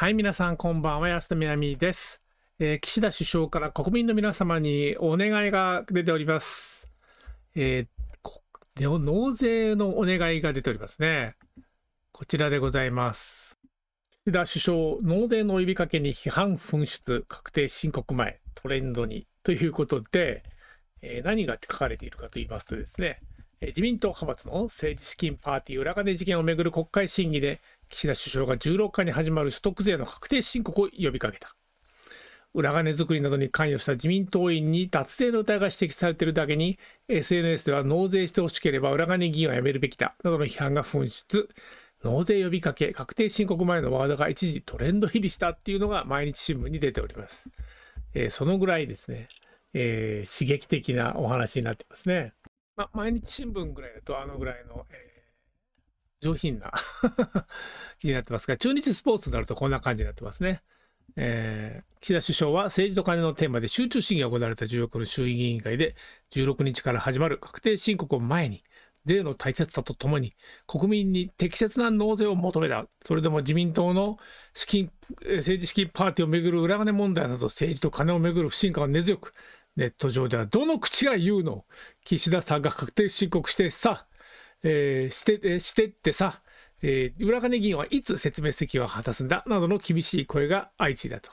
はい、皆さんこんばんは、安田みなみです、えー岸田首相から国民の皆様にお願いが出ております。えー納税のお願いが出ておりますね。こちらでございます。岸田首相、納税の呼びかけに批判紛失、確定申告前、トレンドに。ということで、えー何が書かれているかと言いますとですね、自民党派閥の政治資金パーティー裏金事件をめぐる国会審議で、岸田首相が16日に始まる所得税の確定申告を呼びかけた。裏金作りなどに関与した自民党員に脱税の疑いが指摘されているだけに、SNS では納税してほしければ裏金議員は辞めるべきだなどの批判が噴出。納税呼びかけ、確定申告前のワードが一時トレンド入りしたっていうのが毎日新聞に出ております。えーそのぐらいですね、えー刺激的なお話になってますね。まあ、毎日新聞ぐらいだとあのぐらいの、えー上品な 記事になってますが、中日スポーツになるとこんな感じになってますね。えー岸田首相は政治と金のテーマで集中審議が行われた16の衆議院議員会で16日から始まる確定申告を前に税の大切さとともに国民に適切な納税を求めたそれでも自民党の資金政治資金パーティーをめぐる裏金問題など政治と金をめぐる不信感は根強くネット上ではどの口が言うの岸田さんが確定申告してさ、えーしてえしてってさ、えー裏金議員はいつ説明責任を果たすんだなどの厳しい声が相次いだと。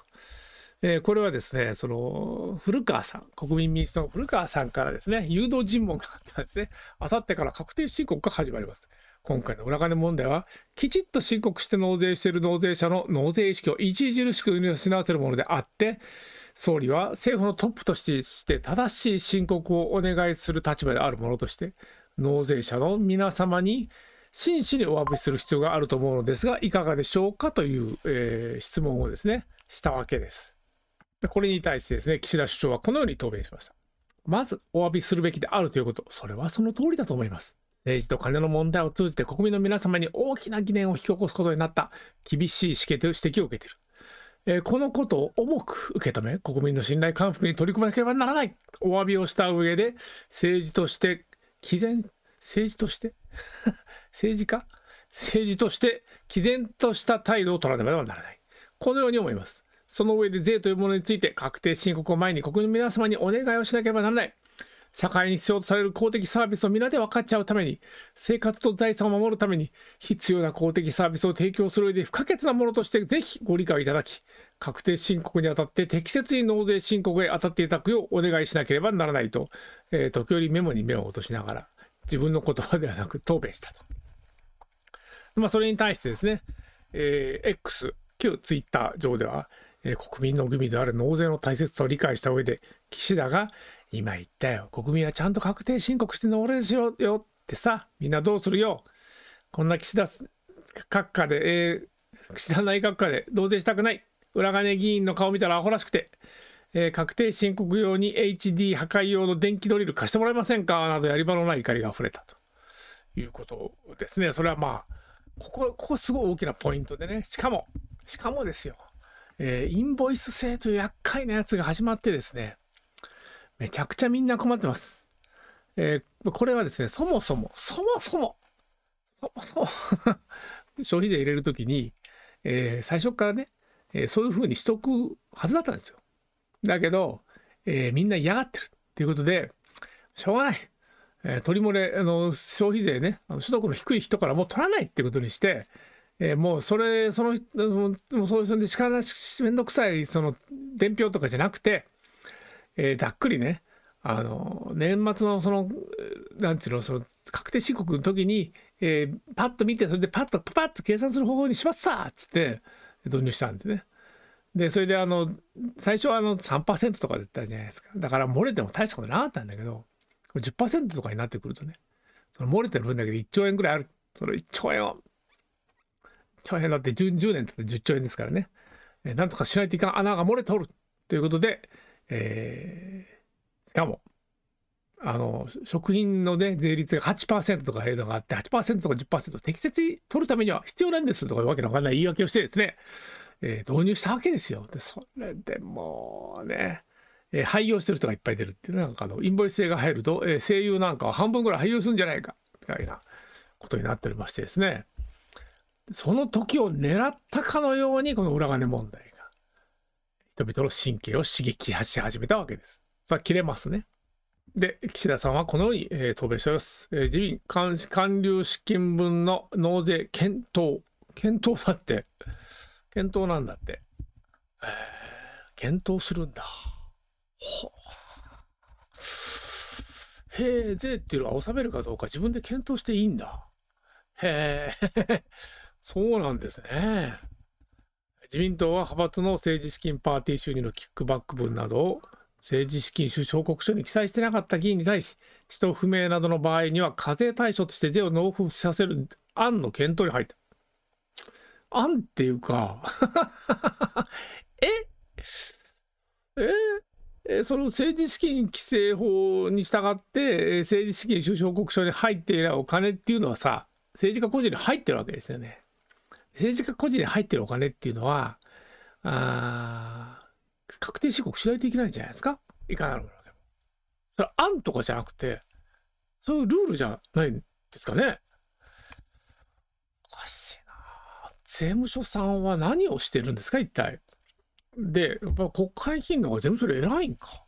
えーこれはですね、その古川さん、国民民主党の古川さんからですね、誘導尋問があったんですね、あさってから確定申告が始まります。今回の裏金問題は、きちっと申告して納税している納税者の納税意識を著しく失わせるものであって、総理は政府のトップとしてして正しい申告をお願いする立場であるものとして、納税者の皆様に真摯にお詫びする必要があると思うのですが、いかがでしょうかという、えー質問をですね、したわけです。これに対してですね、岸田首相はこのように答弁しました。まず、お詫びするべきであるということ、それはその通りだと思います。政治と金の問題を通じて国民の皆様に大きな疑念を引き起こすことになった厳しい指摘を受けている。えーこのことを重く受け止め、国民の信頼回復に取り組まなければならない。お詫びをした上で、政治として、毅然、政治として、政治家？政治として、毅然とした態度を取らねばならない。このように思います。その上で税というものについて確定申告を前に国民の皆様にお願いをしなければならない。社会に必要とされる公的サービスを皆で分かっちゃうために、生活と財産を守るために、必要な公的サービスを提供する上で不可欠なものとしてぜひご理解いただき、確定申告にあたって適切に納税申告へ当たっていただくようお願いしなければならないと、えー時折メモに目を落としながら、自分の言葉ではなく答弁したと。まあ、それに対してですね、えー X、旧ツイッター上では、え国民の義務である納税の大切さを理解した上で、岸田が、今言ったよ、国民はちゃんと確定申告して納税しろよってさ、みんなどうするよ。こんな岸田閣下で、えー岸田内閣下で納税したくない。裏金議員の顔見たらアホらしくて、えー確定申告用に HD 破壊用の電気ドリル貸してもらえませんか？などやり場のない怒りが溢れたと。いうことですね。それはまあ、ここ、ここすごい大きなポイントでね、しかも、しかもですよ、えーインボイス制という厄介なやつが始まってですね、めちゃくちゃみんな困ってます。えーこれはですね、そもそも、そもそも、そもそも 消費税入れるときに、えー最初からね、えーそういうふうにしとくはずだったんですよ。だけど、えーみんな嫌がってるっていうことで、しょうがない。えー取り漏れ、あの、消費税ね、あの所得の低い人からもう取らないっていうことにして、えーもうそれ、その、もうそういう、それでしかなし、めんどくさい、その、伝票とかじゃなくて、えーざっくりね、あの、年末のその、なんていうの、その、確定申告の時に、えーパッと見て、それでパッと、パッと計算する方法にしますさっつって、導入したんですね。で、それであの、最初はあの3%とかだったじゃないですか。だから漏れても大したことなかったんだけど、10%とかになってくるとね、その漏れてる分だけで1兆円ぐらいある。その1兆円を、1兆円だって 10, 10年だって10兆円ですからね、えーなんとかしないといかん穴が漏れておるということで、えーしかも、あの、食品のね、税率が8%とかいうのがあって、8%とか10%適切に取るためには必要なんですとかいうわけのわかんない言い訳をしてですね、えー導入したわけですよ。で、それでもうね、えー廃業してる人がいっぱい出るっていうなんかあのインボイス制が入ると、えー声優なんかは半分ぐらい廃業するんじゃないかみたいなことになっておりましてですねその時を狙ったかのようにこの裏金問題人々の神経を刺激し始めたわけです。さあ切れますね。で、岸田さんはこのように、えー、答弁しております。えー、自民官僚資金分の納税検討。検討だって、検討なんだって。えー、検討するんだ。ほへえ、税っていうのは納めるかどうか自分で検討していいんだ。へえ、そうなんですね。自民党は派閥の政治資金パーティー収入のキックバック分などを政治資金収支報告書に記載してなかった議員に対し、使途不明などの場合には課税対象として税を納付させる案の検討に入った。案っていうか え？ええその政治資金規正法に従って政治資金収支報告書に入っているお金っていうのはさ政治家個人に入ってるわけですよね。政治家個人に入ってるお金っていうのはあ確定申告しないといけないんじゃないですか？いかなるものでも。それ案とかじゃなくてそういうルールじゃないんですかね？おかしいな税務署さんは何をしてるんですか？一体。で、やっぱ国会議員の方が税務署で偉いんか？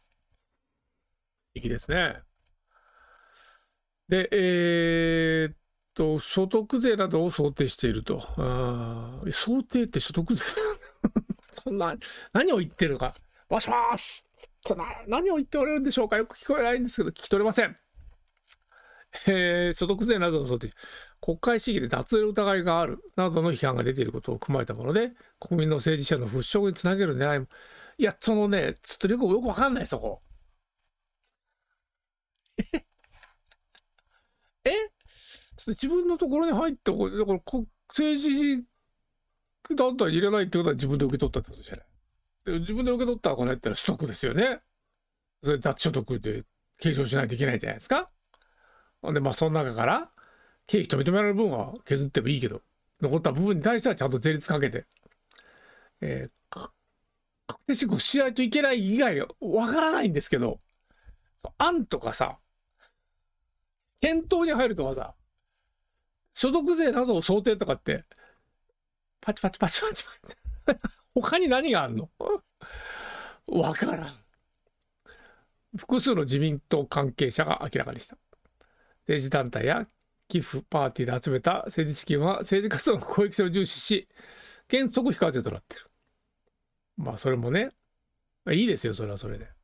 いいですね。で、えー、っと、所得税などを想定していると。あ想定って所得税 そんな、何を言ってるのか。もしもし何を言っておられるんでしょうかよく聞こえないんですけど、聞き取れません。えー、所得税などの想定。国会審議で脱税の疑いがあるなどの批判が出ていることを踏まえたもので、国民の政治者の払拭につなげる狙いも、いや、そのね、ちょっとよくよくわかんない、そこ。え？自分のところに入った、だから政治団体に入れないってことは自分で受け取ったってことじゃない。で自分で受け取ったお金ってのは取得ですよね。それ脱所得で計上しないといけないじゃないですか。ほんで、まあ、その中から経費と認められる分は削ってもいいけど、残った部分に対してはちゃんと税率かけて、えー、確定申告しないといけない以外わからないんですけど、案とかさ、検討に入るとかさ、所得税などを想定とかって、パチパチパチパチパチ。他に何があんの？わからん。複数の自民党関係者が明らかにした。政治団体や寄付パーティーで集めた政治資金は政治活動の公益性を重視し、原則非課税となってる。まあそれもね、いいですよ、それはそれで。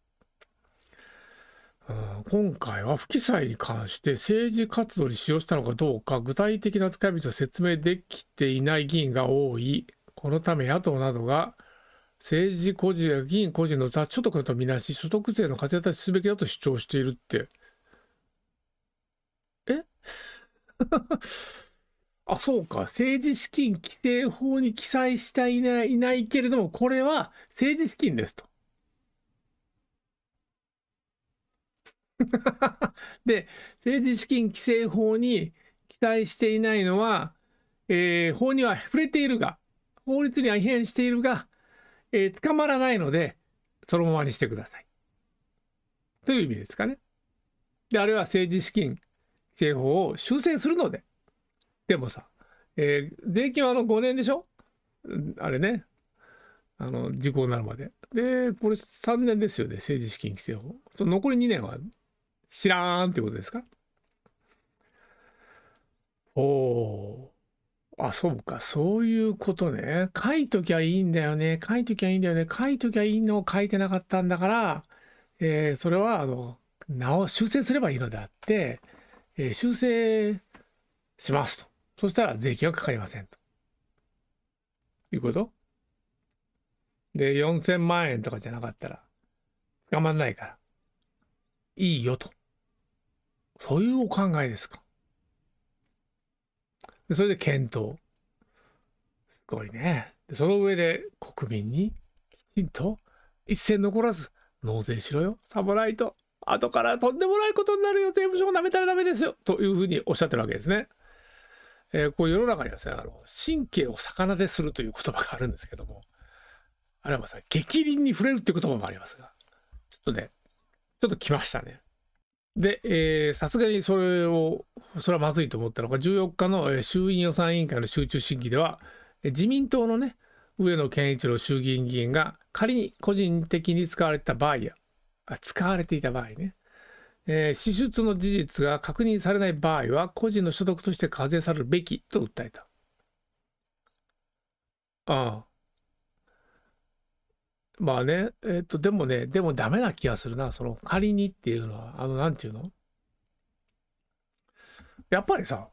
うん、今回は不記載に関して政治活動に使用したのかどうか具体的な使い道を説明できていない議員が多い。このため野党などが政治個人や議員個人の雑所得とみなし所得税の課税対すべきだと主張しているってえ？あ、そうか。政治資金規正法に記載していないいないけれども、これは政治資金ですと。で、政治資金規正法に記載していないのは、えー、法には触れているが、法律には違反しているが、えー、捕まらないので、そのままにしてください。という意味ですかね。で、あるいは政治資金税法を修正するので。でもさ、えー、税金はあの5年でしょ？あれね。あの、時効になるまで。で、これ3年ですよね、政治資金規正法。その残り2年は知らんってことですか？おお。あ、そうか、そういうことね。書いときゃいいんだよね。書いときゃいいんだよね。書いときゃいいのを書いてなかったんだから、えー、それは、あの、直、修正すればいいのであって、えー、修正しますと。そしたら税金はかかりませんと。いうこと？で、4000万円とかじゃなかったら捕まんないから、いいよと。そういうお考えですか？それで検討。すごいね。でその上で国民にきちんと一銭残らず納税しろよ。サボライト。後からとんでもないことになるよ、税務署を舐めたらダメですよ、というふうにおっしゃってるわけですね。えー、こう世の中にはですね、あの、神経を逆なでするという言葉があるんですけども、あれはさ、激鱗に触れるっていう言葉もありますが、ちょっとね、ちょっと来ましたね。で、さすがにそれを、それはまずいと思ったのが、14日の衆院予算委員会の集中審議では、自民党のね、上野健一郎衆議院議員が仮に個人的に使われた場合や、使われていた場合ね、えー、支出の事実が確認されない場合は、個人の所得として課税されるべきと訴えた。ああ。まあね、えっ、と、でもね、でもダメな気がするな。その、仮にっていうのは、あの、なんていうの？やっぱりさ、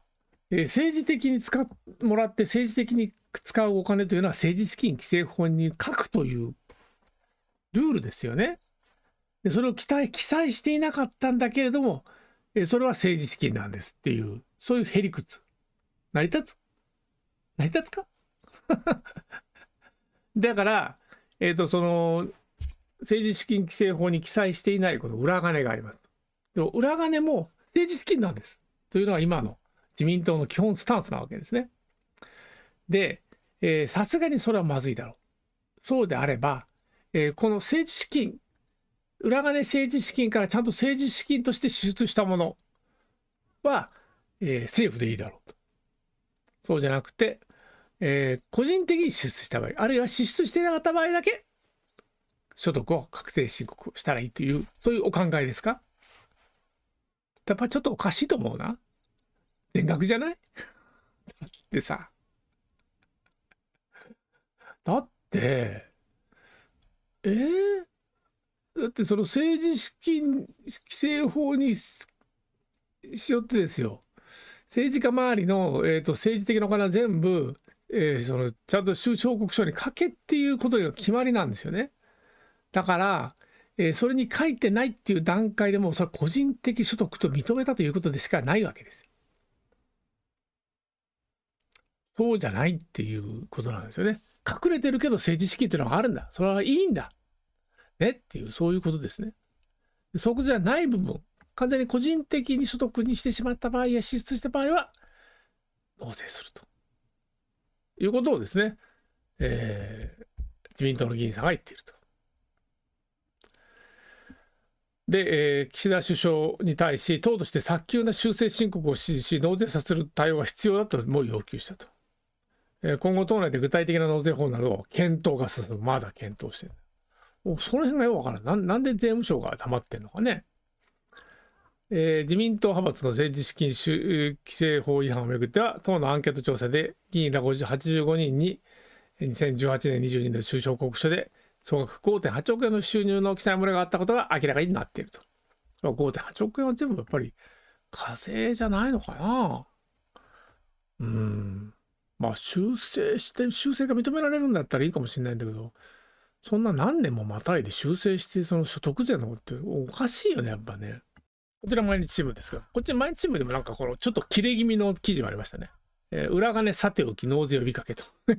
えー、政治的に使っもらって政治的に使うお金というのは政治資金規正法に書くというルールですよね。でそれを記載記載していなかったんだけれども、えそれは政治資金なんですっていう、そういうへりくつ。成り立つ？成り立つか？だから、え、ー、と、その、政治資金規正法に記載していないこの裏金があります。でも裏金も政治資金なんです。というのが今の自民党の基本スタンスなわけですね。で、さすがにそれはまずいだろう。そうであれば、えー、この政治資金裏金政治資金からちゃんと政治資金として支出したものは、えー、政府でいいだろうと。そうじゃなくて、えー、個人的に支出した場合、あるいは支出してなかった場合だけ、所得を確定申告したらいいという、そういうお考えですか？やっぱちょっとおかしいと思うな。全額じゃない？だってさ。だって、えー、だってその政治資金規正法にしよってですよ政治家周りの、えーと、政治的なお金は全部、えー、そのちゃんと収支報告書に書けっていうことが決まりなんですよね。だから、えー、それに書いてないっていう段階でもそれは個人的所得と認めたということでしかないわけです。そうじゃないっていうことなんですよね。隠れてるけど政治資金っていうのがあるんだ。それはいいんだ。ねっていう、そういうことですね。そこじゃない部分、完全に個人的に所得にしてしまった場合や支出した場合は、納税するということをですね、えー、自民党の議員さんが言っていると。で、えー、岸田首相に対し、党として早急な修正申告を指示し、納税させる対応が必要だとも要求したと。えー、今後、党内で具体的な納税法などを検討が進む、まだ検討してる。その辺がよくわからんな。なんで税務省が黙ってんのかね。えー、自民党派閥の政治資金規正法違反をめぐっては、党のアンケート調査で議員ら85人に2018年22年の収支報告書で総額5.8億円の収入の記載漏れがあったことが明らかになっていると。5.8億円は全部やっぱり課税じゃないのかな。うん。まあ修正して、修正が認められるんだったらいいかもしれないんだけど、そんな何年もまたいで修正して、その所得税のっておかしいよね、やっぱね。こちら毎日新聞ですが、こっち毎日新聞でもなんかこのちょっと切れ気味の記事もありましたね。えー、裏金さておき納税呼びかけと。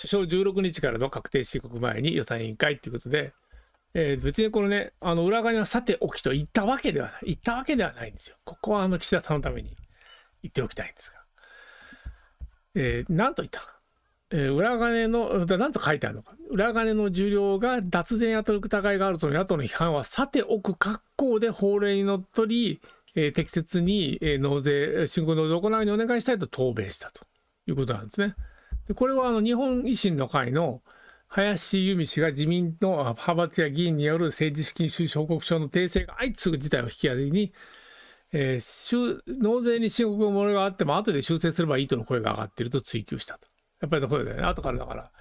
首相16日からの確定申告前に予算委員会っていうことで、えー、別にこのね、あの裏金はさておきと言ったわけではない。言ったわけではないんですよ。ここはあの岸田さんのために言っておきたいんですが。えー、なんと言ったか。えー、裏金の、なんと書いてあるのか。裏金の受領が脱税に当たる疑いがあるとの野党の批判は、さておく格好で法令にのっとり、えー、適切に、えー、納税、申告納税を行うようにお願いしたいと答弁したということなんですね。でこれはあの日本維新の会の林由美氏が自民の派閥や議員による政治資金収支報告書の訂正が相次ぐ事態を引き金に、えー、納税に申告漏れがあっても後で修正すればいいとの声が上がっていると追及したと。やっぱりそうだよね。後からだから、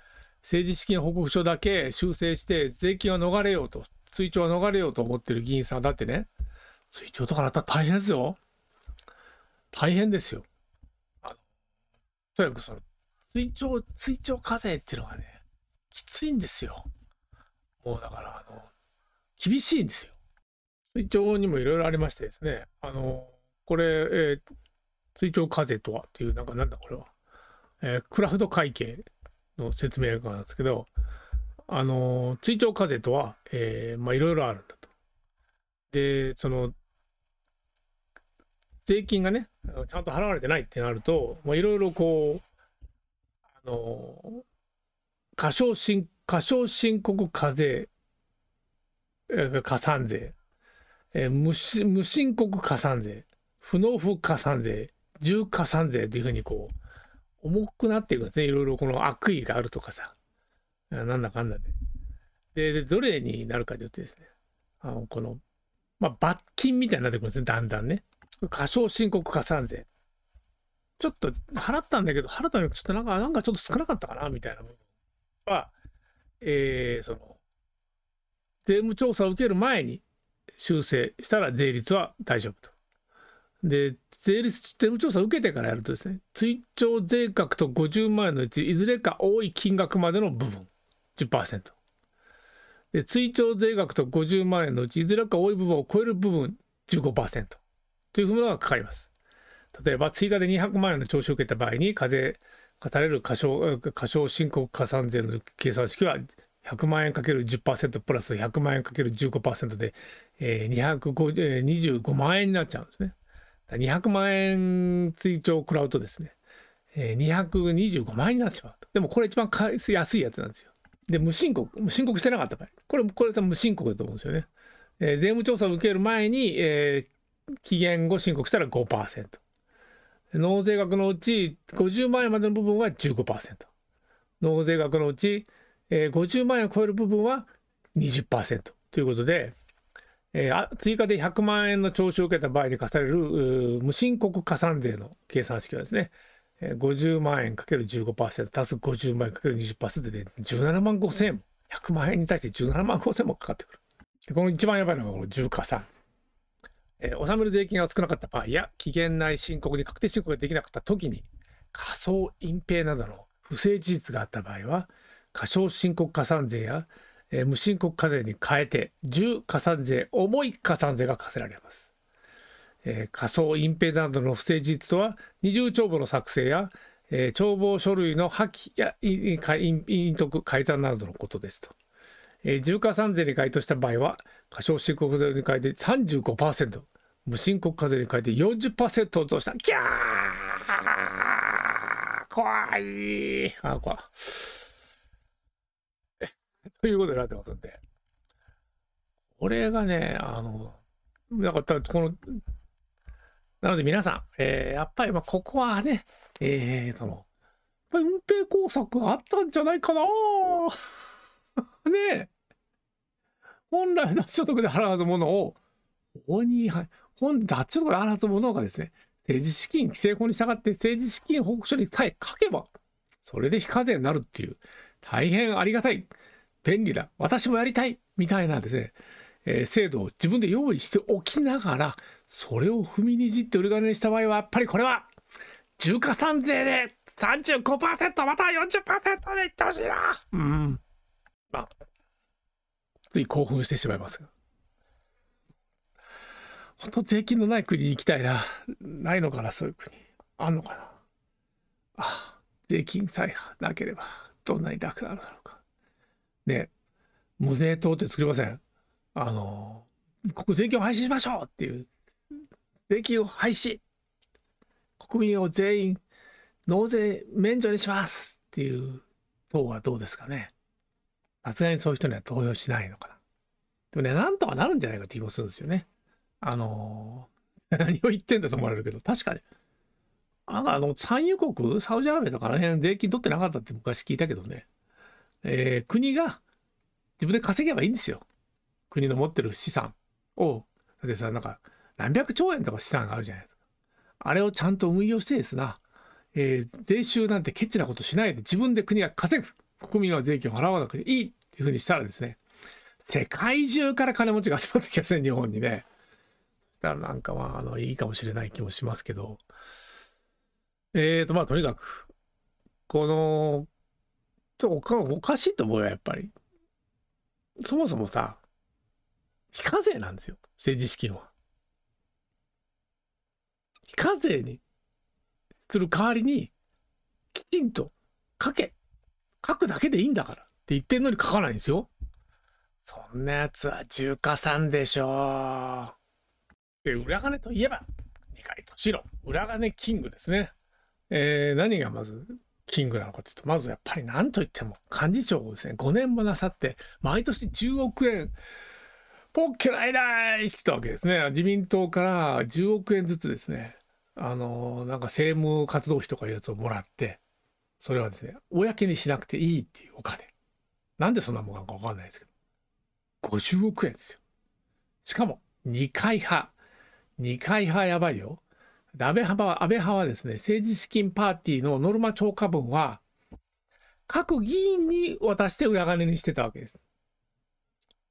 政治資金報告書だけ修正して、税金は逃れようと、追徴は逃れようと思ってる議員さんだってね、追徴とかなったら大変ですよ。大変ですよ。あの、とにかくその、追徴、追徴課税っていうのがね、きついんですよ。もうだから、あの、厳しいんですよ。追徴にもいろいろありましてですね、あの、これ、えー、追徴課税とはっていう、なんかなんだこれは。えー、クラフト会計の説明なんですけど、あのー、追徴課税とは、えー、まあいろいろあるんだと。で、その、税金がね、ちゃんと払われてないってなると、まあいろいろこう、あのー、過少申、過少申告課税、加算税、えー、無無申告加算税、不納付加算税、重加算税というふうにこう、重くなっていくんですね。いろいろこの悪意があるとかさ、なんだかんだで。で、どれになるかというとですね、あのこの、まあ、罰金みたいになってくるんですね、だんだんね。過少申告加算税。ちょっと払ったんだけど、払ったのちょっとなんか、なんかちょっと少なかったかなみたいな部分は、えー、その、税務調査を受ける前に修正したら税率は大丈夫と。で、税率、税務調査を受けてからやるとですね、追徴税額と50万円のうち、いずれか多い金額までの部分、10%。で、追徴税額と50万円のうち、いずれか多い部分を超える部分、15%というものがかかります。例えば、追加で200万円の徴収を受けた場合に、課税課される過少過少申告加算税の計算式は100万円かける10%プラス100万円かける15%で、えー、25万円になっちゃうんですね。200万円追徴を食らうとですね、えー、225万円になってしまうと。でもこれ一番安いやつなんですよ。で、無申告、無申告してなかった場合。これ、これ無申告だと思うんですよね。えー、税務調査を受ける前に、えー、期限後申告したら5%。納税額のうち50万円までの部分は15%。納税額のうち、えー、50万円を超える部分は20%ということで、えー、追加で100万円の徴収を受けた場合に課される無申告加算税の計算式はですね、えー、50万円かける15%足す50万円かける20%で17万5千円100万円に対して17万5千円もかかってくる。でこの一番やばいのがこの重加算。えー、納める税金が少なかった場合や期限内申告に確定申告ができなかった時に仮想隠蔽などの不正事実があった場合は過少申告加算税やえー、無申告課税に変えて重加算税重い加算税が課せられます、えー、仮想隠蔽などの不正事実とは二重帳簿の作成や、えー、帳簿書類の破棄や隠匿改ざんなどのことですと、えー、重加算税に該当した場合は過少申告税に変えて35%無申告課税に変えて40%増した。キャー!怖い。あ怖い。ということになってますんで。これがね、あの、だかこの、なので皆さん、えー、やっぱりまあここはね、えー、その、隠蔽工作があったんじゃないかな？ね本来脱所得で払うものを、法に、本脱所得で払うものがですね、政治資金規正法に従って政治資金報告書にさえ書けば、それで非課税になるっていう、大変ありがたい。便利だ。私もやりたい。みたいなですね、えー、制度を自分で用意しておきながらそれを踏みにじって売り金にした場合はやっぱりこれは重加算税で35%または40%でいってほしいな。うん。まあつい興奮してしまいますが。本当税金のない国に行きたいな。ないのかなそういう国。あんのかな。あ税金さえなければどんなに楽なのだろうか。ね、無税党って作りません。あの、ここ税金を廃止しましょうっていう、税金を廃止。国民を全員納税免除にしますっていう党はどうですかね。さすがにそういう人には投票しないのかな。でもね、なんとかなるんじゃないかって気もするんですよね。あの 何を言ってんだと思われるけど、確かに。あの、産油国、サウジアラビアとかあの辺税金取ってなかったって昔聞いたけどね。えー、国が自分で稼げばいいんですよ。国の持ってる資産を、だってさ、なんか何百兆円とか資産があるじゃないですか。あれをちゃんと運用してですな、えー、税収なんてケチなことしないで自分で国が稼ぐ。国民は税金を払わなくていいっていうふうにしたらですね、世界中から金持ちが集まってきますね、日本にね。そしたらなんかまあ、あの、いいかもしれない気もしますけど。えーと、まあ、とにかく、このとおかおかしいと思うよ、やっぱり。そもそもさ、非課税なんですよ、政治資金は。非課税にする代わりに、きちんと書け。書くだけでいいんだからって言ってんのに書かないんですよ。そんなやつは重加算でしょう。で、裏金といえば、二階敏郎、裏金キングですね。えー、何がまずキングなのかというと、まずやっぱり何と言っても幹事長をですね、5年もなさって、毎年10億円ポッケないない来たわけですね。自民党から10億円ずつですね、あの、なんか政務活動費とかいうやつをもらって、それはですね、公にしなくていいっていうお金。なんでそんなもんかわかんないですけど。50億円ですよ。しかも、二階派。二階派やばいよ。安倍派は、安倍派はですね、政治資金パーティーのノルマ超過分は、各議員に渡して裏金にしてたわけです。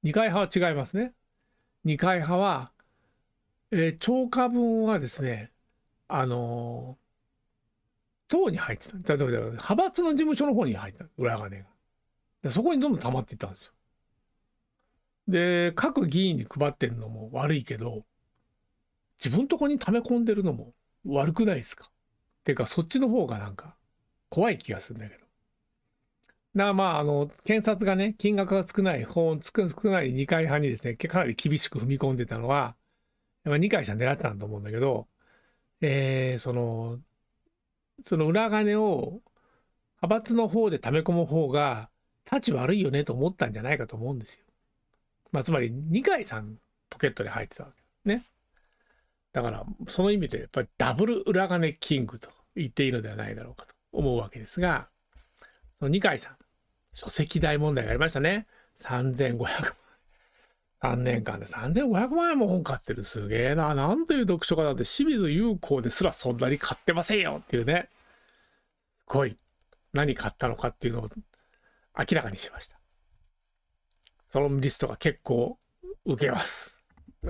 二階派は違いますね。二階派は、えー、超過分はですね、あのー、党に入ってた。例えば、派閥の事務所の方に入ってた。裏金が。でそこにどんどん溜まっていったんですよ。で、各議員に配ってるのも悪いけど、自分とこに溜め込んでるのも悪くないですか？ていうか、そっちの方がなんか怖い気がするんだけど。だからまあ、あの、検察がね、金額が少ない、法少ない二階派にですね、かなり厳しく踏み込んでたのは、二階さん狙ってたんだと思うんだけど、えー、その、その裏金を派閥の方で溜め込む方が、立ち悪いよねと思ったんじゃないかと思うんですよ。まあ、つまり、二階さんポケットに入ってたわけね。だから、その意味で、やっぱりダブル裏金キングと言っていいのではないだろうかと思うわけですが、その二階さん、書籍代問題がありましたね。3500万。3年間で3500万円も本買ってる。すげえな。なんという読書家だって、清水優子ですらそんなに買ってませんよっていうね。すごい。何買ったのかっていうのを明らかにしました。そのリストが結構受けます。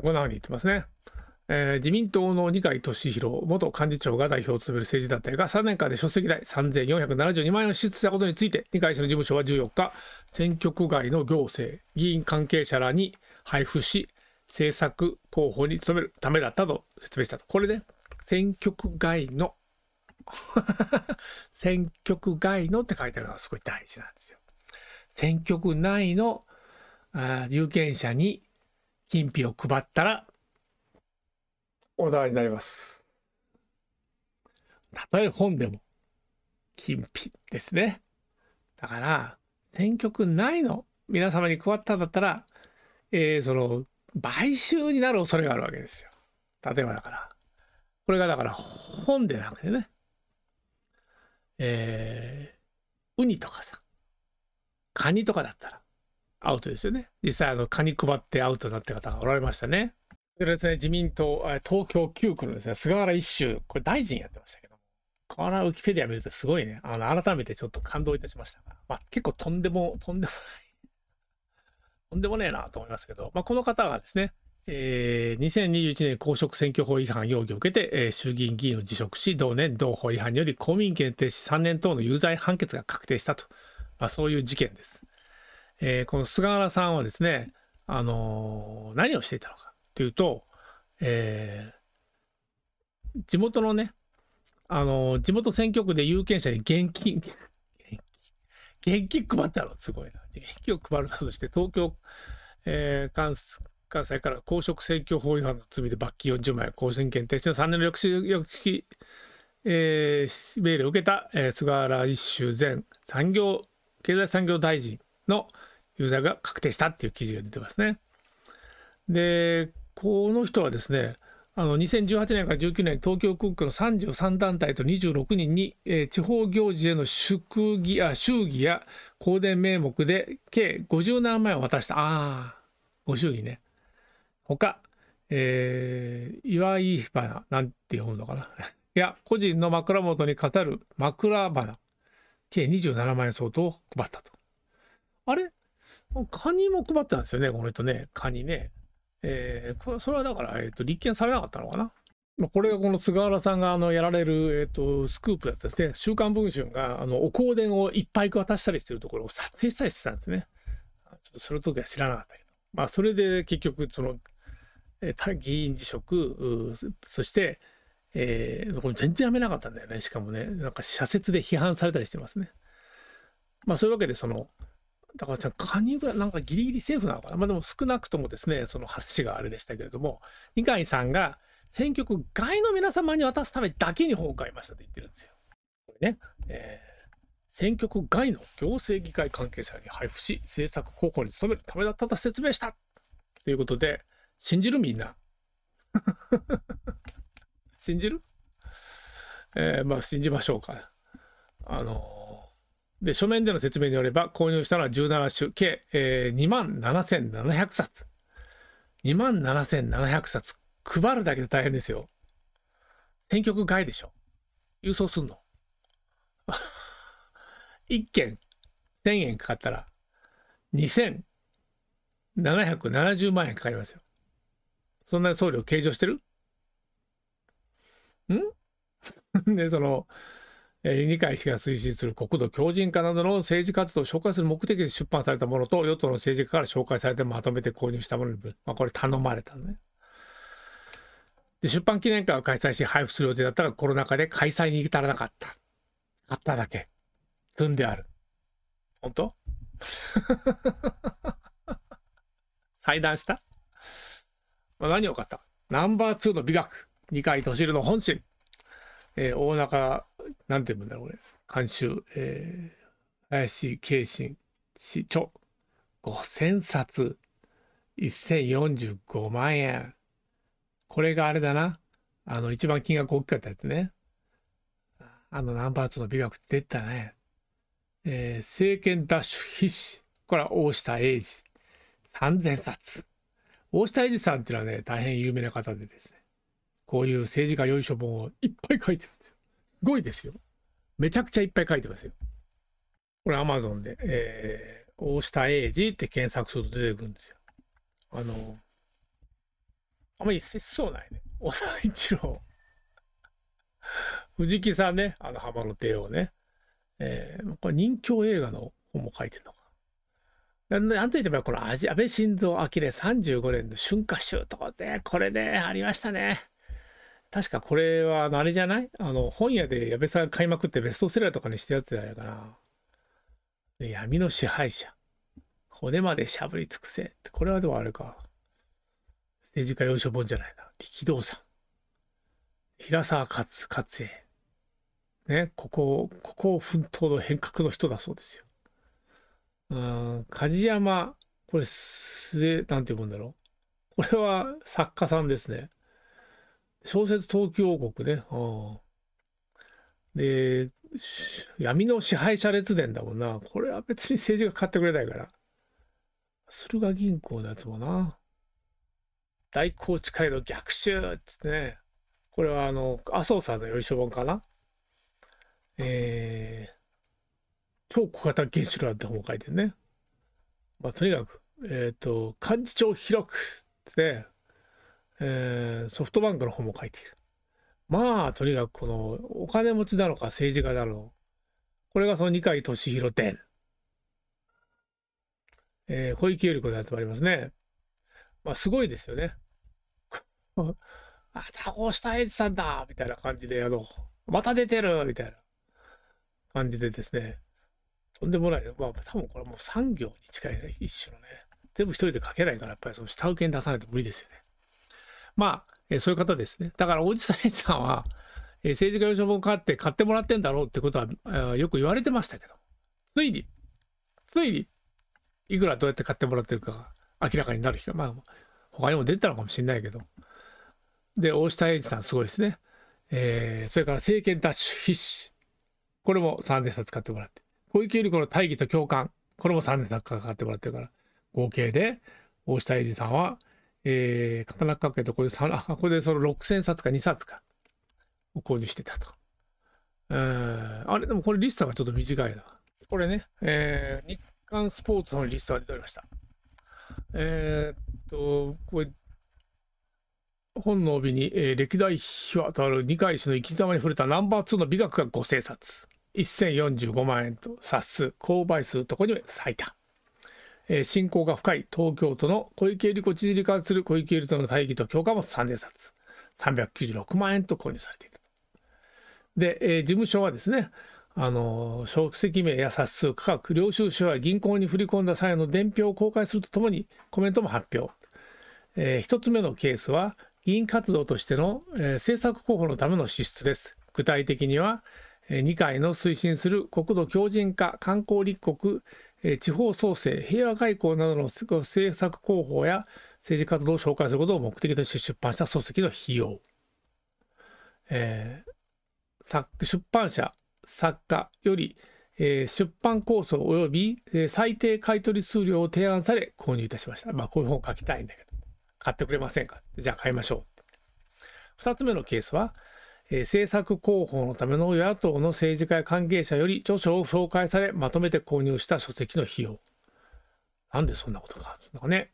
こんなふうに言ってますね。えー、自民党の二階俊博元幹事長が代表を務める政治団体が3年間で書籍代3472万円を支出したことについて二階氏の事務所は14日選挙区外の行政議員関係者らに配布し政策候補に努めるためだったと説明したと。これね選挙区外の 選挙区外のって書いてあるのがすごい大事なんですよ。選挙区内のあ有権者に金品を配ったらお題になります。たとえ本でも、金品ですね。だから、選挙区内の皆様に配ったんだったら、えー、その、買収になる恐れがあるわけですよ。例えばだから、これがだから本でなくてね、えー、ウニとかさ、カニとかだったらアウトですよね。実際あの、カニ配ってアウトになった方がおられましたね。それですね、自民党、東京9区のですね、菅原一秀、これ大臣やってましたけども、このウィキペディア見るとすごいね、あの、改めてちょっと感動いたしましたが、まあ、結構とんでも、とんでもない とんでもねえなと思いますけど、まあ、この方がですね、えー、2021年公職選挙法違反容疑を受けて、えー、衆議院議員を辞職し、同年同法違反により公民権停止3年等の有罪判決が確定したと、まあ、そういう事件です。えー、この菅原さんはですね、あの何をしていたのか。っていうと、えー、地元のね、あの、地元選挙区で有権者に現金、現金配ったのすごいな。現金を配るなどして、東京、えー、関関西から公職選挙法違反の罪で罰金40万円、公選権停止の3年の抑止、抑止、えー、命令を受けた、えー、菅原一秀前産業、経済産業大臣の有罪が確定したっていう記事が出てますね。で、この人はですね、あの2018年から19年、東京空港の33団体と26人に、えー、地方行事への祝儀や祝儀や香典名目で計57万円を渡した。ああ、ご祝儀ね。他、えー、祝い花、なんて読むのかな。いや、個人の枕元に語る枕花、計27万円相当を配ったと。あれ？カニも配ったんですよね、この人ね。カニね。えー、これそれはだから、えーと、立件されなかったのかな？まあ、これがこの菅原さんがあのやられる、えーと、スクープだったですね、週刊文春があのお香典をいっぱい渡したりしてるところを撮影したりしてたんですね。ちょっとその時は知らなかったけど、まあ、それで結局、その、えー、議員辞職、そして、えー、これ全然やめなかったんだよね、しかもね、なんか社説で批判されたりしてますね。まあ、そういうわけで、その、だからじゃあ、加入がなんかギリギリセーフなのかな？まあでも少なくともですね、その話があれでしたけれども、二階さんが選挙区外の皆様に渡すためだけに本を買いましたと言ってるんですよ。これね、えー、選挙区外の行政議会関係者に配布し、政策広報に努めるためだったと説明した。ということで、信じるみんな。信じる？えー、まあ信じましょうか。あのー、で、書面での説明によれば、購入したのは17種、計、えー、2万7700冊。2万7700冊。配るだけで大変ですよ。選曲外でしょ。郵送すんの。1件1000円かかったら、2770万円かかりますよ。そんなに送料計上してる？ん？で、その、二階氏が推進する国土強靭化などの政治活動を紹介する目的で出版されたものと、与党の政治家から紹介されてまとめて購入したものに、まあ、これ頼まれたのね。で出版記念会を開催し配布する予定だったがコロナ禍で開催に至らなかった。あっただけ。積んである。本当？裁断した？まあ、何を買ったナンバー2の美学、二階俊弘の本心、えー、大中、なんて言うんだろう、これ、監修、えー、林慶信氏著、5000冊、1045万円。これがあれだな。あの、一番金額大きかったやつね。あの、ナンバー2の美学って出たね。えー、政権奪取必至。これは大下英二。3000冊。大下英二さんっていうのはね、大変有名な方でですね、こういう政治家よいしょ本をいっぱい書いてるんですよ。すごいですよ。めちゃくちゃいっぱい書いてますよ。これアマゾンで、えー、大下英二って検索すると出てくるんですよ。あの、あんまり節操ないね。小沢一郎。藤木さんね、あの浜の帝王ね。えー、これ人気映画の本も書いてるのか。なんといってもこの安倍晋三昭35年の春夏秋冬で、これね、ありましたね。確かこれはあれじゃない？あの本屋で矢部さん買いまくってベストセラーとかにしてやってたやかな。闇の支配者。骨までしゃぶり尽くせ。これはでもあれか。政治家要所本じゃないな。力道さん。平沢勝勝栄。ね、ここ、ここ奮闘の変革の人だそうですよ。うん、梶山、これ、す、なんて読むんだろう。これは作家さんですね。小説東京王国ね。で、闇の支配者列伝だもんな。これは別に政治が買ってくれないから。駿河銀行のやつもな。大高知会の逆襲っつってね。これはあの、麻生さんのよいしょ本かな。えー、超小型原子炉って本を書いてるね。まあ、とにかく、えっ、ー、と、幹事長広くってえー、ソフトバンクの本も書いている。まあ、とにかくこのお金持ちだろうか政治家だろう。これがその二階俊博伝。えー、小池百合子のやつもありますね。まあ、すごいですよね。あ、タコしたエイジさんだみたいな感じで、あの、また出てるみたいな感じでですね。とんでもない。まあ、多分これもう産業に近いね、一種のね。全部一人で書けないから、やっぱりその下請けに出さないと無理ですよね。まあ、えー、そういう方ですね。だから、大地さんさんは、え、政治家予想本買って買ってもらってんだろうってことは、え、よく言われてましたけど、ついに、ついに、いくらどうやって買ってもらってるかが明らかになる日が、まあ、他にも出たのかもしれないけど。で、大下英二さんすごいですね。えー、それから政権奪取必至。これも3年冊買ってもらって。小池百合子の大義と共感。これも3年冊かかってもらってるから。合計で、大下英二さんは、えー、刀かけとこれ、あ、これでその6000冊か2冊か、を購入してたと。えー、あれ、でもこれリストがちょっと短いな。これね、えー、日刊スポーツのリストが出ておりました。えー、っと、これ、本の帯に、えー、歴代秘話とある二階氏の生き様に触れたナンバー2の美学が5千冊。1045万円と冊数、購買数とこに最多。えー、信仰が深い東京都の小池百合子知事に関する小池百合子の大義と教科も3000冊。396万円と購入されていた。で、えー、事務所はですね、あのー、籍名や冊数、価格、領収書や銀行に振り込んだ際の伝票を公開するとともにコメントも発表。えー、1つ目のケースは、議員活動としての、えー、政策候補のための支出です。具体的には、え二階の推進する国土強靭化、観光立国、地方創生、平和外交などの政策広報や政治活動を紹介することを目的として出版した書籍の費用。えー、出版社、作家より、えー、出版構想及び、えー、最低買取数量を提案され購入いたしました。まあ、こういう本を書きたいんだけど、買ってくれませんか？じゃあ買いましょう。2つ目のケースは、えー、政策広報のための与野党の政治家や関係者より著書を紹介され、まとめて購入した書籍の費用。なんでそんなことがあるんかね。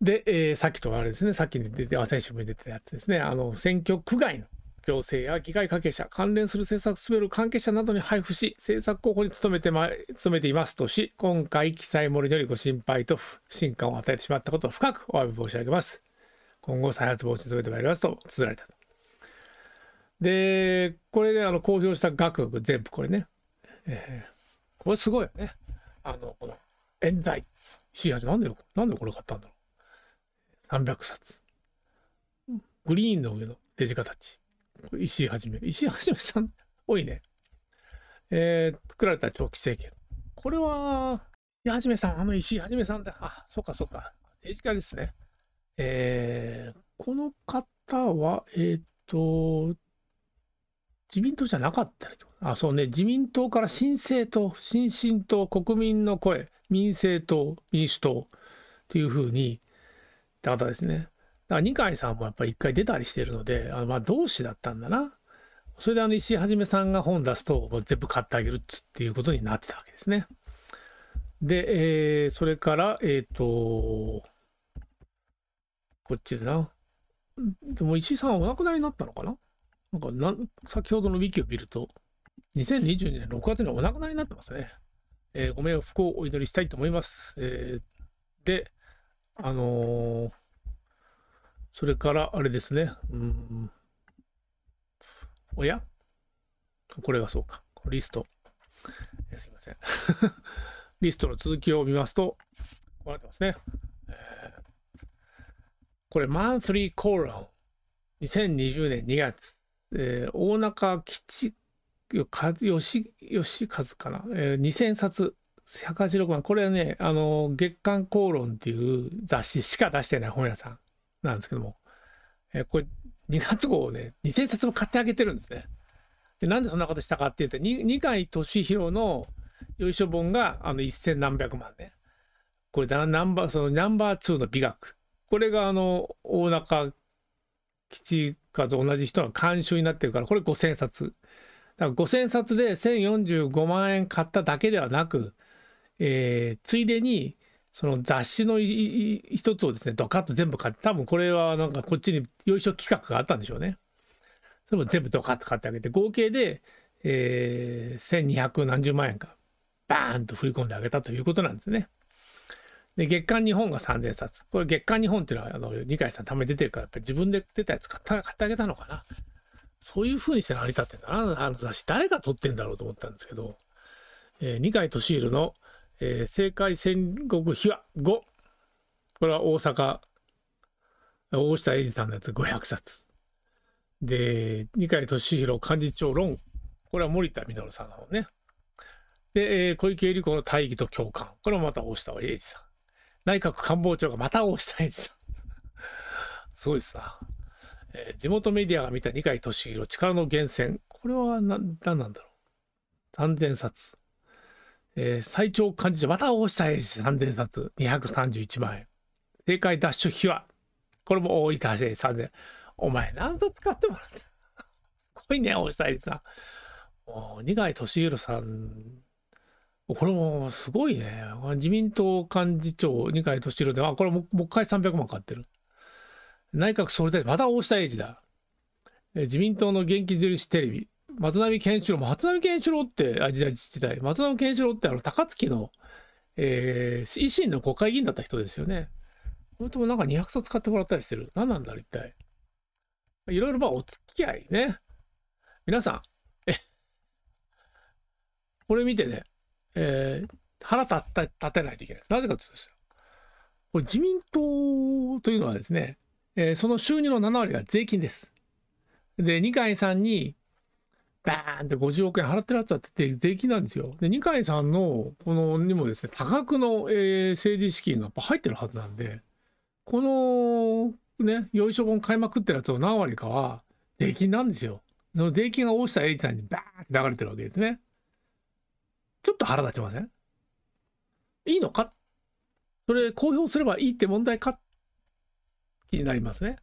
で、えー、さっきとあれですね、さっきに出て、朝日新聞に出てたやつですね、あの、選挙区外の行政や議会関係者、関連する政策を進める関係者などに配布し、政策候補に努めて,、ま、努めていますとし、今回記載漏れによりご心配と不信感を与えてしまったことを深くお詫び申し上げます。今後再発防止に努めてまいりますと綴られたと。で、これであの公表した額全部これね、えー、これすごいよね。あの、この冤罪。石橋なんで、なんでこれ買ったんだろう。300冊。グリーンの上のデジカタッチ。石井はじめ。石井はじめさん、多いね。えー、作られた長期政権。これは、石井はじめさん、あの石井はじめさんだ。あ、そっかそっか。政治家ですね。えー、この方は、えっ、ー、と、自民党じゃなかったあ、そうね、自民党から新政党、新進党、国民の声、民政党、民主党っていうふうに、って方ですね。だから二階さんもやっぱり一回出たりしてるので、あのまあ同志だったんだな。それであの石井はじめさんが本出すと、もう全部買ってあげるっつっていうことになってたわけですね。で、えー、それから、えっ、ー、と、こっちでな。でも石井さんはお亡くなりになったのかな？なんかな、先ほどのウィキを見ると、2022年6月にお亡くなりになってますね。えー、ご冥福をお祈りしたいと思います。えー、で、あのー、それからあれですね、うん、おや？これがそうか。リスト。えー、すいません。リストの続きを見ますと、こうなってますね。えー、これ、マンスリーコーラン。2020年2月。えー、大中吉吉吉和かな、えー、2000冊。186万。これはねあの月刊公論っていう雑誌しか出してない本屋さんなんですけども、えー、これ2月号をね2000冊も買ってあげてるんですね。でなんでそんなことしたかっていうと二階俊博のよいしょ本があの1000何百万ね。これナンバーそのナンバー2の美学。これがあの大中吉和同じ人が監修になってるからこれ5000冊。だから5000冊で1045万円買っただけではなく、えー、ついでにその雑誌の一つをですねドカッと全部買って多分これはなんかこっちによいしょ企画があったんでしょうね。それも全部ドカッと買ってあげて合計で、えー、1200何十万円かバーンと振り込んであげたということなんですね。で月刊日本が3000冊これ月刊日本っていうのはあの二階さんため出てるからやっぱり自分で出たやつ買ってあげたのかなそういう風にして成り立ってんだな、あの雑誌。誰が撮ってんだろうと思ったんですけど、えー、二階俊博の、えー、政界戦国秘話5。これは大阪、大下英二さんのやつ500冊。で、二階俊博幹事長論。これは森田稔さんの方ね。で、えー、小池百合子の大義と共感。これもまた大下英二さん。内閣官房長がまた大下英二さん。すごいですな。えー、地元メディアが見た二階俊博力の源泉。これは何なんだろう。3000冊。えー、最長幹事長、また大下英二3000冊。231万円。正解ダッシュ秘話。これも大分生3000。お前何度使ってもらった。すごいね、大下英二さん。二階俊博さん。これもすごいね。自民党幹事長、二階俊博で、あ、これももう一回300万買ってる。内閣総理大臣、また大下英二だ。自民党の元気印テレビ、松並健志郎、松並健志郎って、あ、時代、時代、松並健志郎ってあの、高槻の、えー、維新の国会議員だった人ですよね。これともなんか200冊買ってもらったりしてる。何なんだろう、一体。いろいろまあ、お付き合いね。皆さん、え、これ見てね、えー、腹立った立てないといけないです。なぜかというとですよ。これ自民党というのはですね、えー、その収入の7割が税金です。で、二階さんにバーンって50億円払ってるやつだって税金なんですよ。で、二階さんのこのにもですね、多額の、えー、政治資金がやっぱ入ってるはずなんで、このね、よいしょ本買いまくってるやつを何割かは税金なんですよ。その税金が大下栄一さんにバーンって流れてるわけですね。ちょっと腹立ちません？いいのか？それ公表すればいいって問題か？気になりますね。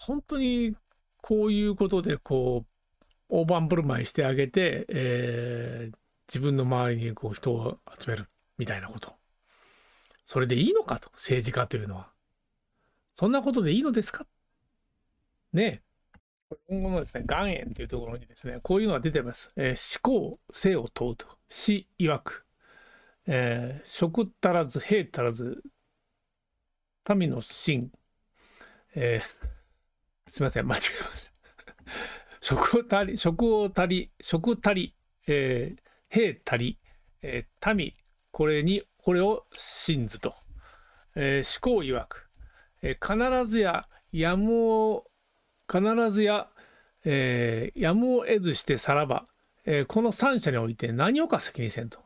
本当にこういうことでこう大盤振る舞いしてあげて、えー、自分の周りにこう人を集めるみたいなこと。それでいいのかと、政治家というのは。そんなことでいいのですか？ねえ。今後のですね、岩塩というところにですね、こういうのが出てます。えー、思考、性を問うと。死曰く。えー、食足らず、兵足らず、民の心。えー、すみません、間違えました。食を足り、食を足り、食足り、えー、兵足り、えー、民、これに、これを信ずと。えー、思考曰く、えー、必ずややむを、必ずや、えー、やむを得ずしてさらば、えー、この三者において何をか先にせんと。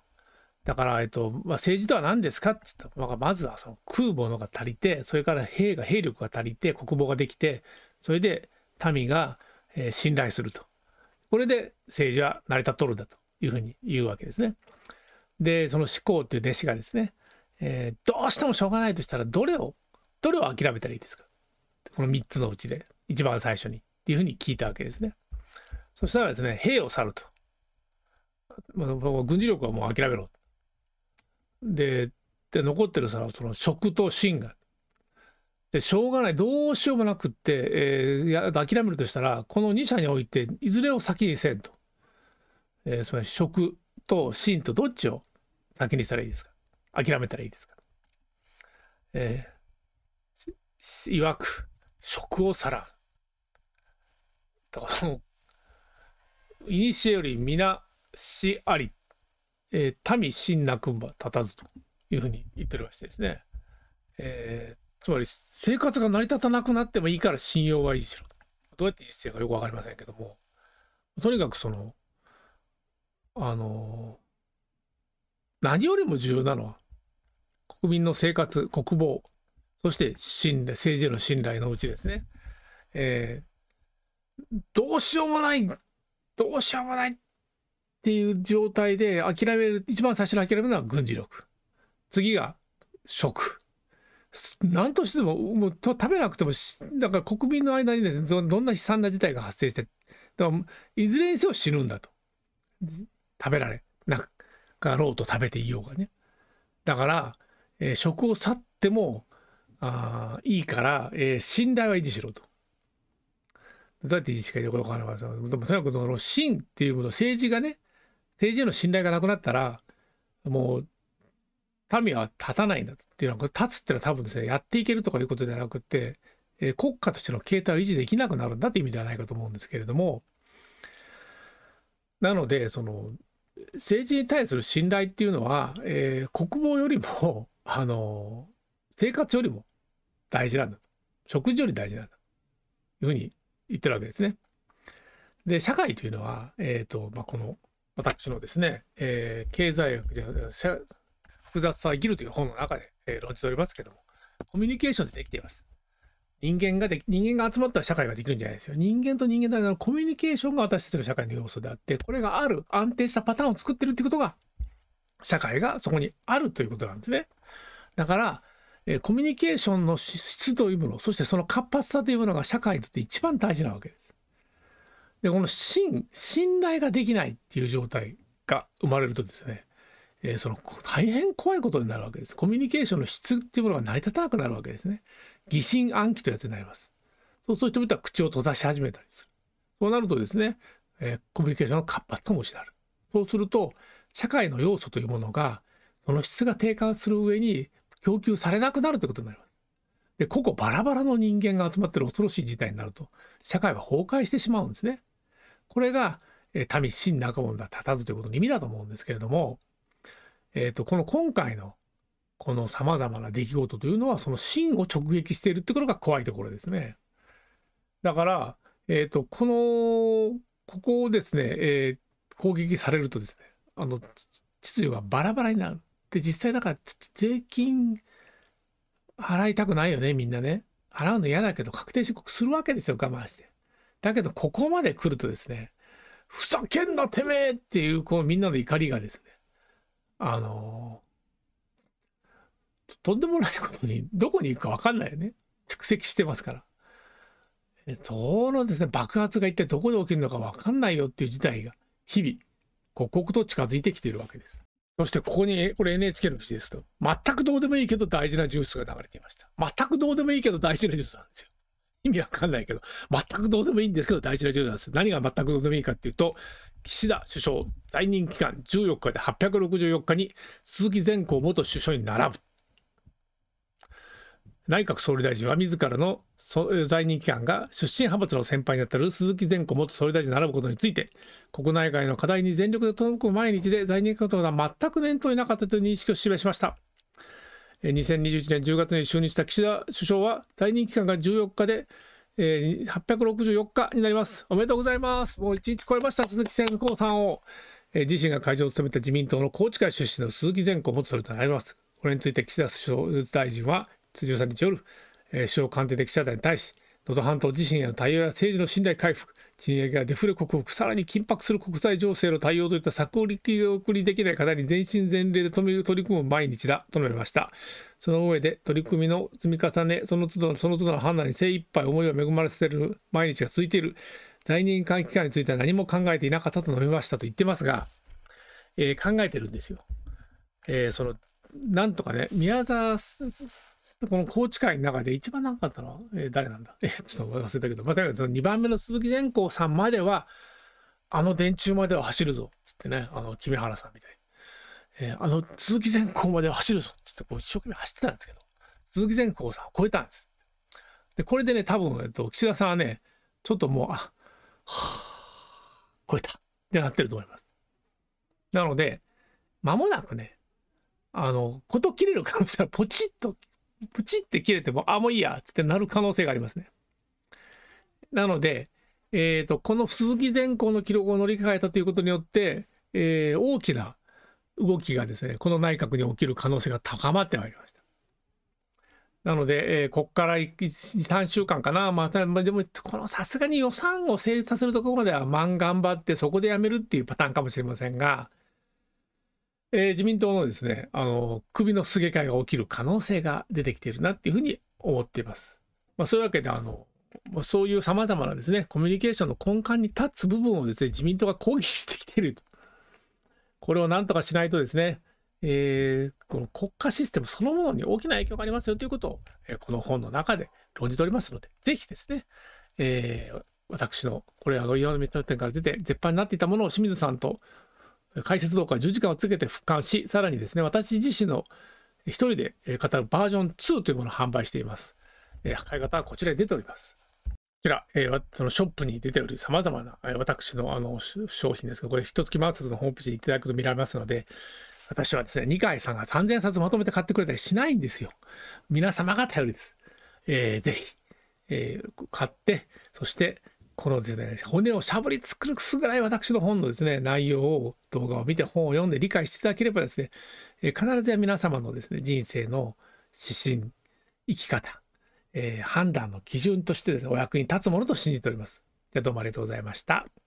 だから、えっと、まあ、政治とは何ですかって言ったら、まずはその空母のが足りて、それから兵が、兵力が足りて、国防ができて、それで民が、えー、信頼すると。これで政治は成り立っとるんだというふうに言うわけですね。で、その思考っていう弟子がですね、えー、どうしてもしょうがないとしたら、どれを、どれを諦めたらいいですかこの3つのうちで、一番最初にっていうふうに聞いたわけですね。そしたらですね、兵を去ると。軍事力はもう諦めろ。で、で残ってるそのその食と芯がで、しょうがない、どうしようもなくって、えー、や諦めるとしたら、この2社において、いずれを先にせんと。えー、つまり食と心とどっちを先にしたらいいですか？諦めたらいいですか？えー、いわく、食をさらん。だから、いにしえより皆しあり、えー、民心なくんば立たずというふうに言ってるましてですね。えーつまり生活が成り立たなくなってもいいから信用は維持しろ。どうやって実践かよく分かりませんけども、とにかくその、あの、何よりも重要なのは、国民の生活、国防、そして信頼、政治への信頼のうちですね。えー、どうしようもない、どうしようもないっていう状態で諦める、一番最初に諦めるのは軍事力。次が食。何としてももう食べなくてもだから国民の間にですねどんな悲惨な事態が発生してだからいずれにせよ死ぬんだと食べられなかろうと食べていようがねだから、えー、食を去ってもあいいから、えー、信頼は維持しろと。どうやって維持しかよくわからない。でもとにかくその信っていうもの政治がね政治への信頼がなくなったらもう民は立たないんだっていうのは、立つっていうのは多分ですね、やっていけるとかいうことではなくて、えー、国家としての形態を維持できなくなるんだって意味ではないかと思うんですけれども、なので、その、政治に対する信頼っていうのは、えー、国防よりも、あの、生活よりも大事なんだ。食事より大事なんだ。というふうに言ってるわけですね。で、社会というのは、え、ー、と、まあ、この、私のですね、えー、経済学じゃ複雑さは生きるという本の中で、えー、論じておりますけども、コミュニケーションでできています。人間がで、人間が集まったら社会ができるんじゃないですよ。人間と人間の間のコミュニケーションが私たちの社会の要素であって、これがある、安定したパターンを作ってるってことが、社会がそこにあるということなんですね。だから、え、コミュニケーションの質というもの、そしてその活発さというものが社会にとって一番大事なわけです。で、この信、信頼ができないっていう状態が生まれるとですね、えー、その大変怖いことになるわけです。コミュニケーションの質っていうものが成り立たなくなるわけですね。疑心暗鬼というやつになります。そうすると人々は口を閉ざし始めたりする。そうなるとですね、えー、コミュニケーションが活発かもしれない。そうすると、社会の要素というものが、その質が低下する上に供給されなくなるということになります。で、個々バラバラの人間が集まってる恐ろしい事態になると、社会は崩壊してしまうんですね。これが、えー、民、真仲間だ、立たずということの意味だと思うんですけれども、えっ、ー、と、この今回のこの様々な出来事というのは、その真を直撃しているってことが怖いところですね。だから、えっ、ー、と、このここをですね、えー、攻撃されるとですね、あの、秩序がバラバラになる。で、実際だから、税金払いたくないよね、みんなね。払うの嫌だけど、確定申告するわけですよ、我慢して。だけど、ここまで来るとですね、ふざけんなてめえっていう、こう、みんなの怒りがですね、あのー、とんでもないことに、どこに行くか分かんないよね。蓄積してますから。そのですね、爆発が一体どこで起きるのか分かんないよっていう事態が、日々、刻々と近づいてきているわけです。そしてここに、これ NHK の記事ですと、全くどうでもいいけど大事なジュースが流れていました。全くどうでもいいけど大事なジュースなんですよ。意味わかんないけど、全くどうでもいいんですけど大事なジュースなんです。何が全くどうでもいいかっていうと、岸田首相在任期間14日で864日に鈴木善光元首相に並ぶ。内閣総理大臣は自らの在任期間が出身派閥の先輩にあたる鈴木善子元総理大臣に並ぶことについて、国内外の課題に全力で取り組む毎日で在任活動が全く念頭になかったという認識を示しました。2021年10月に就任した岸田首相は在任期間が14日で、えー、864日になります。おめでとうございます。もう1日超えました、鈴木善光さんを。自身が会長を務めた自民党の宏池会出身の鈴木善子元総理となります。これについて岸田首相大臣は13日夜、首相官邸で記者団に対し、能登半島地震への対応や政治の信頼回復、賃上げやデフレ克服、さらに緊迫する国際情勢の対応といった先送りできない課題に全身全霊で取り組む毎日だと述べました。その上で、取り組みの積み重ね、その都度その都度の判断に精一杯思いを恵まれせる毎日が続いている。在任間期間については何も考えていなかったと述べましたと言ってますが、えー、考えてるんですよ。えー、そのなんとかね、宮沢この高知会の中で一番長かったのは、えー、誰なんだ？えー、ちょっと忘れたけど、まあ、とにかくその2番目の鈴木善光さんまでは、あの電柱までは走るぞ、つってね、あの、君原さんみたいに。えー、あの、鈴木善光までは走るぞ、つってこう一生懸命走ってたんですけど、鈴木善光さんを超えたんです。で、これでね、多分、えっと、岸田さんはね、ちょっともう、あ、はあ、超えたってなってると思います。なので、間もなくね、あの、こと切れる可能性はポチッとプチって切れても、あ、もういいや、つってなる可能性がありますね。なので、えっ、ー、と、この鈴木善光の記録を乗り換えたということによって、えー、大きな動きがですね、この内閣に起きる可能性が高まってまいりました。なので、えー、ここから1、3週間かな、また、まあ、でも、このさすがに予算を成立させるところまでは、まん頑張って、そこでやめるっていうパターンかもしれませんが、えー、自民党のですね、あの、首のすげ替えが起きる可能性が出てきているなっていうふうに思っています。まあ、そういうわけで、あの、そういうさまざまなですね、コミュニケーションの根幹に立つ部分をですね、自民党が攻撃してきていると。これをなんとかしないとですね、えー、この国家システムそのものに大きな影響がありますよということを、えー、この本の中で論じておりますので、ぜひですね、えー、私の、これ、あの、岩の三つ点から出て、絶版になっていたものを清水さんと解説動画10時間をつけて復刊し、さらにですね、私自身の一人で語るバージョン2というものを販売しています。えー、買い方はこちらに出ております。こちら、えー、そのショップに出ておる様々な、えー、私のあの商品ですが、これ、一月マーツのホームページにいただくと見られますので、私はですね、二階さんが3000冊まとめて買ってくれたりしないんですよ。皆様が頼りです。えー、ぜひ、えー、買って、そしてこのですね、骨をしゃぶり尽くすぐらい私の本のですね、内容を、動画を見て本を読んで理解していただければですね、え必ずや皆様のですね、人生の指針、生き方、えー、判断の基準としてですね、お役に立つものと信じております。じゃどうもありがとうございました。